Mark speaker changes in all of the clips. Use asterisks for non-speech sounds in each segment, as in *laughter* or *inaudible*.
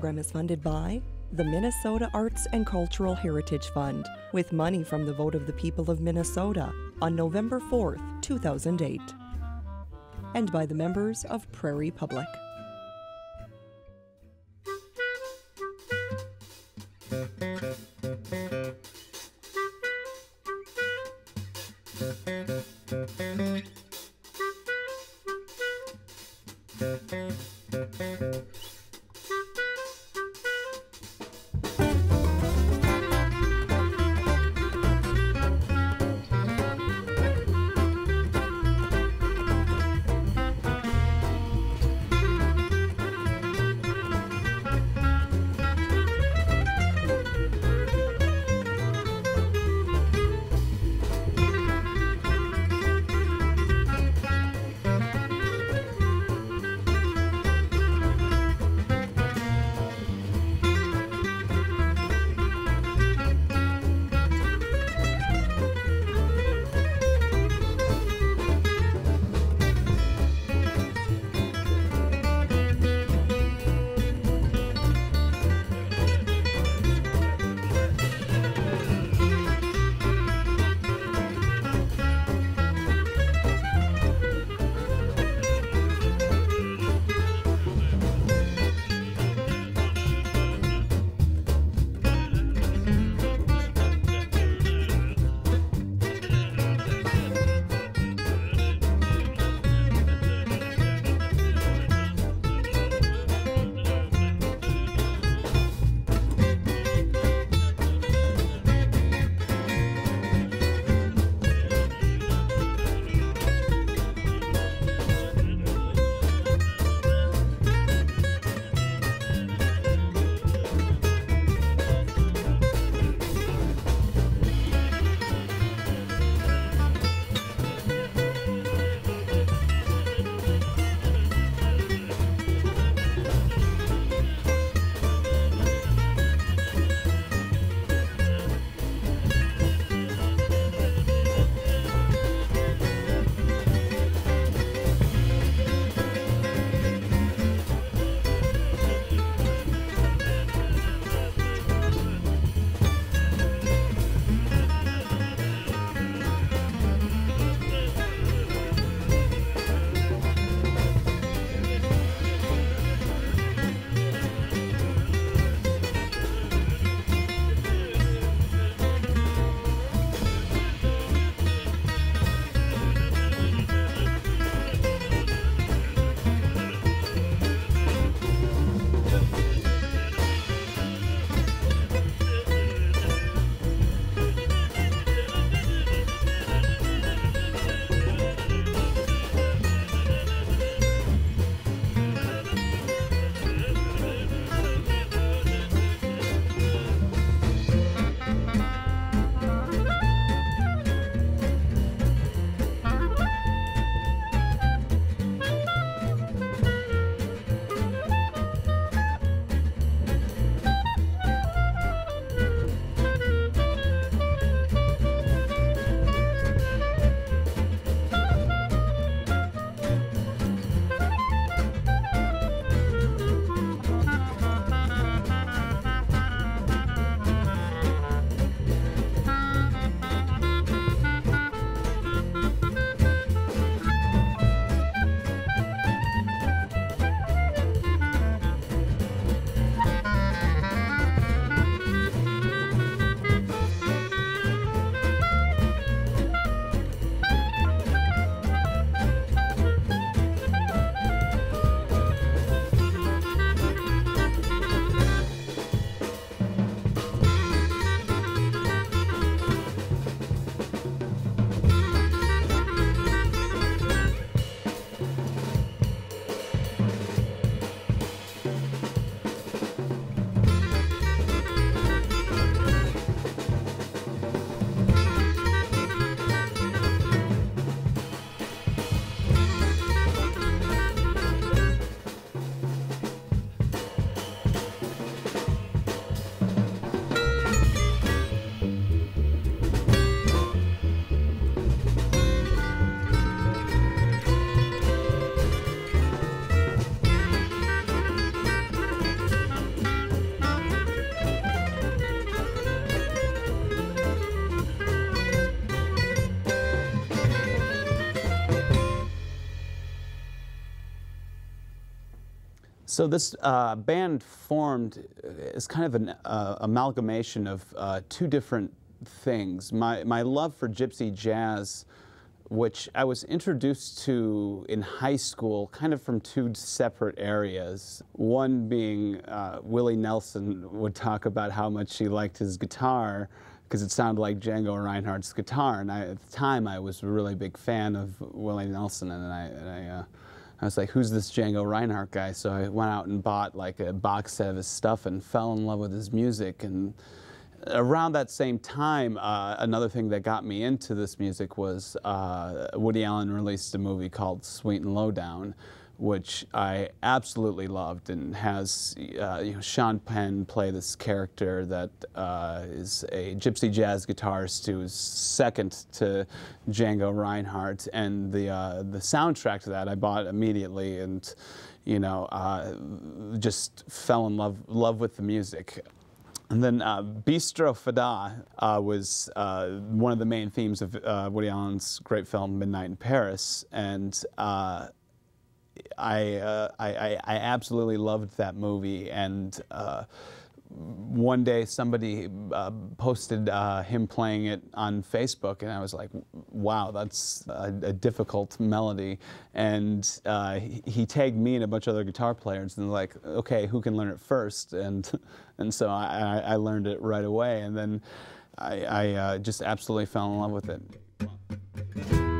Speaker 1: Program is funded by the Minnesota Arts and Cultural Heritage Fund with money from the vote of the people of Minnesota on November 4th, 2008, and by the members of Prairie Public.
Speaker 2: So this uh, band formed is kind of an uh, amalgamation of uh, two different things. My, my love for gypsy jazz, which I was introduced to in high school, kind of from two separate areas. One being uh, Willie Nelson would talk about how much he liked his guitar because it sounded like Django Reinhardt's guitar. And I, at the time, I was a really big fan of Willie Nelson, and I, and I uh, I was like, who's this Django Reinhardt guy? So I went out and bought like a box set of his stuff and fell in love with his music. And around that same time, uh, another thing that got me into this music was uh, Woody Allen released a movie called Sweet and Lowdown, which I absolutely loved and has uh, you know, Sean Penn play this character that uh, is a gypsy jazz guitarist who's second to Django Reinhardt, and the uh, the soundtrack to that I bought immediately, and you know uh, just fell in love love with the music. And then uh, Bistro Fada uh, was uh, one of the main themes of uh, Woody Allen's great film Midnight in Paris, and uh, I, uh, I, I, absolutely loved that movie. And uh, one day somebody uh, posted uh, him playing it on Facebook, and I was like, wow, that's a, a difficult melody. And uh, he, he, tagged me and a bunch of other guitar players, and like, okay, who can learn it first? And, *laughs* and so I, I learned it right away. And then I, I uh, just absolutely fell in love with it.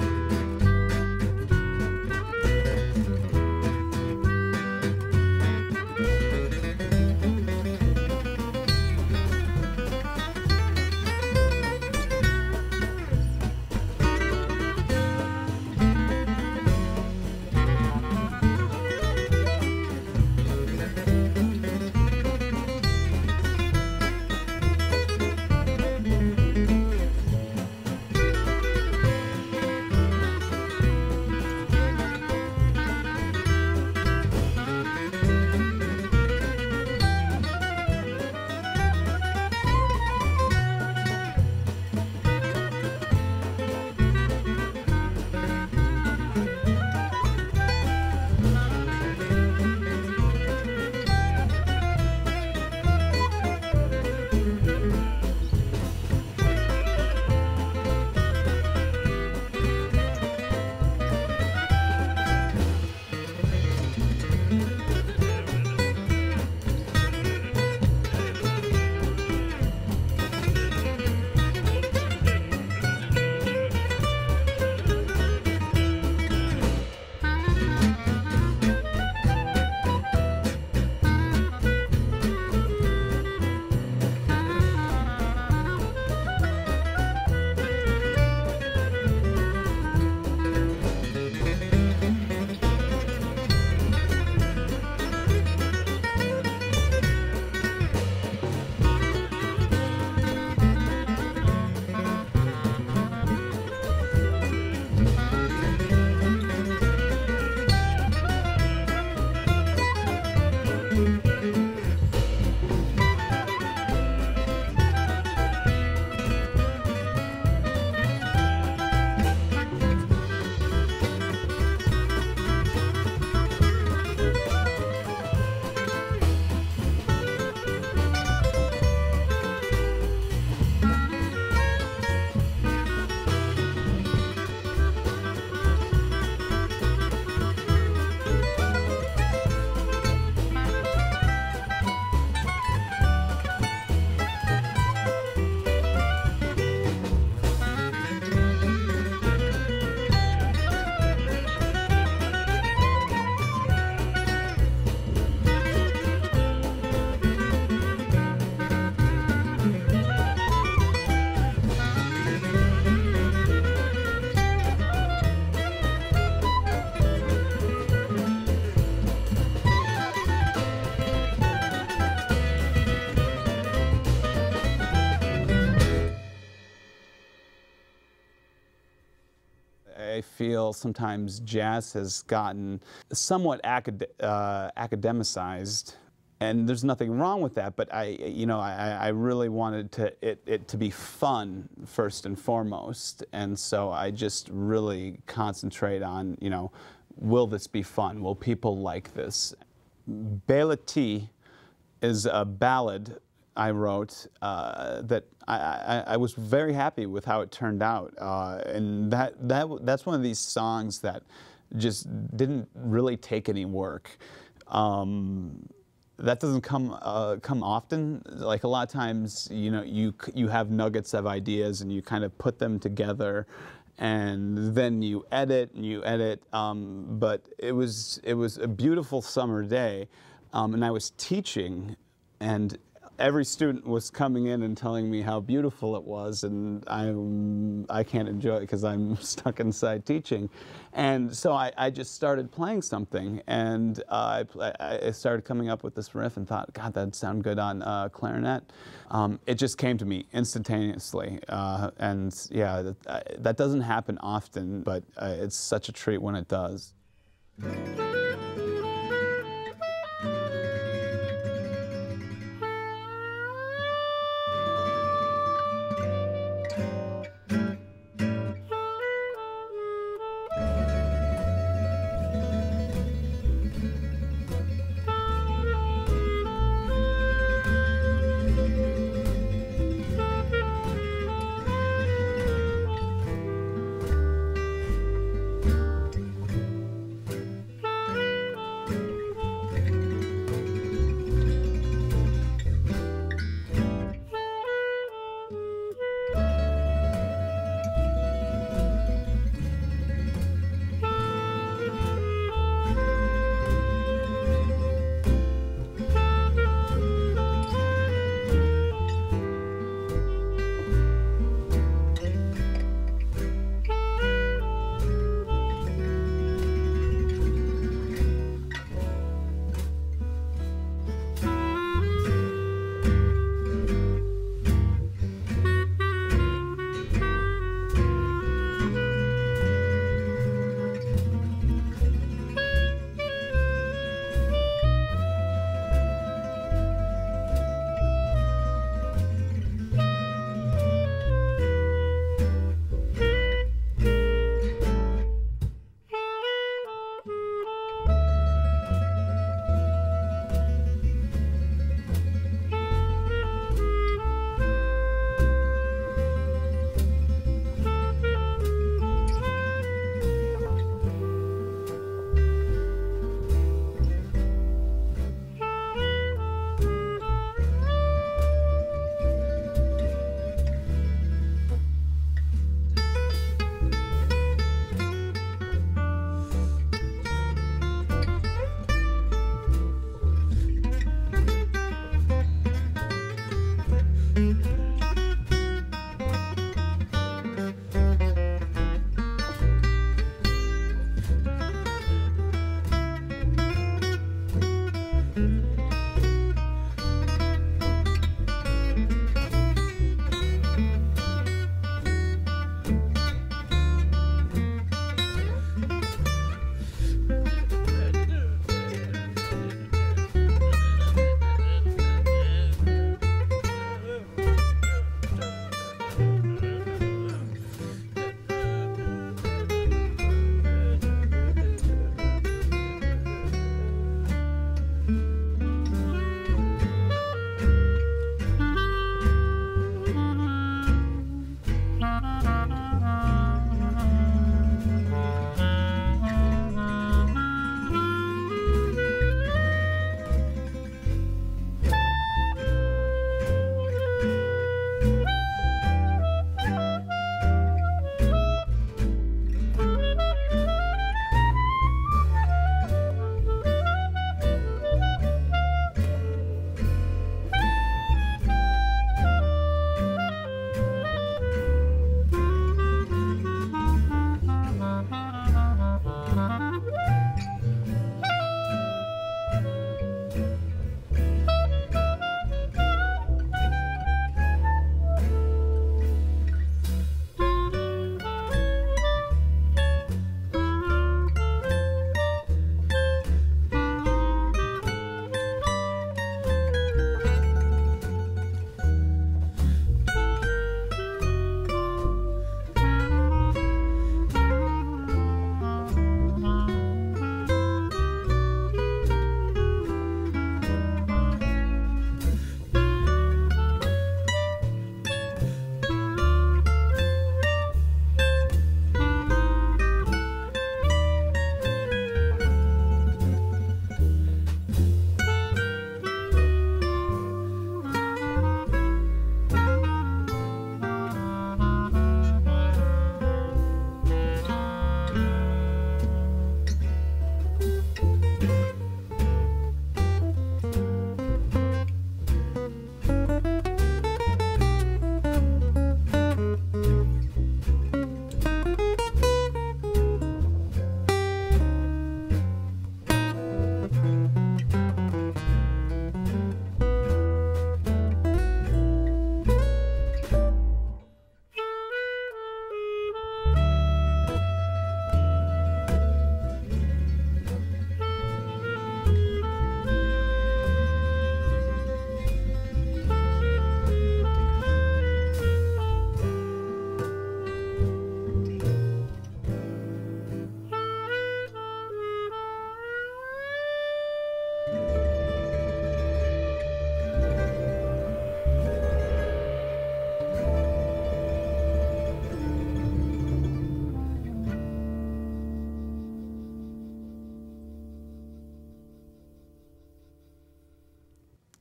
Speaker 2: Feel sometimes jazz has gotten somewhat acad uh, academicized and there's nothing wrong with that, but I, you know, I, I really wanted to, it, it, to be fun first and foremost, and so I just really concentrate on, you know, will this be fun? Will people like this? Belati is a ballad I wrote uh, that I, I, I, was very happy with how it turned out. Uh, and that, that, that's one of these songs that just didn't really take any work. Um, that doesn't come uh, come often. Like a lot of times, you know, you you have nuggets of ideas and you kind of put them together, and then you edit and you edit. Um, but it was it was a beautiful summer day, um, and I was teaching, and every student was coming in and telling me how beautiful it was, and I'm, I can't enjoy it because I'm *laughs* stuck inside teaching. And so I, I just started playing something, and uh, I, I, started coming up with this riff and thought, God, that'd sound good on uh, clarinet. Um, it just came to me instantaneously. Uh, and yeah, that, that, doesn't happen often, but uh, it's such a treat when it does.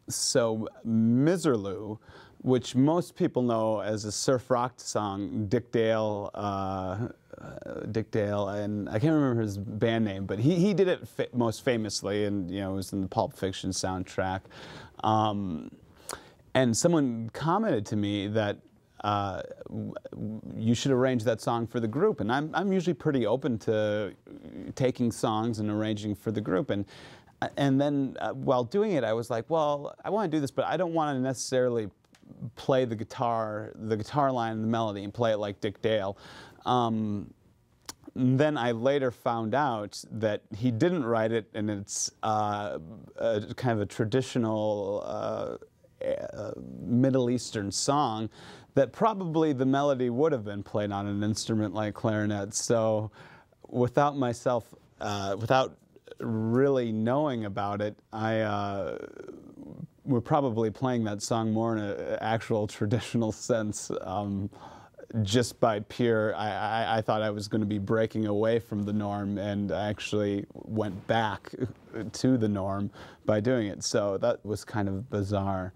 Speaker 2: So Misirlou, which most people know as a surf rock song, Dick Dale, uh, uh, Dick Dale, and I can't remember his band name, but he, he did it most famously, and you know it was in the Pulp Fiction soundtrack. Um, and someone commented to me that uh, you should arrange that song for the group. And I'm, I'm usually pretty open to taking songs and arranging for the group. And, and then uh, while doing it, I was like, well, I want to do this, but I don't want to necessarily play the guitar, the guitar line and the melody and play it like Dick Dale. Um, then I later found out that he didn't write it, and it's uh, a, kind of a traditional uh, uh, Middle Eastern song that probably the melody would have been played on an instrument like clarinet. So without myself, uh, without really knowing about it, I uh, we're probably playing that song more in an actual *laughs* traditional sense. Um, just by pure, I, I, I, thought I was going to be breaking away from the norm, and I actually went back *laughs* to the norm by doing it. So that was kind of bizarre.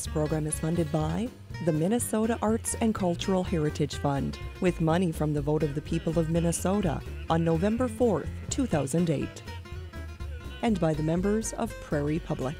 Speaker 1: This program is funded by the Minnesota Arts and Cultural Heritage Fund with money from the vote of the people of Minnesota on November 4th, 2008. And by the members of Prairie Public.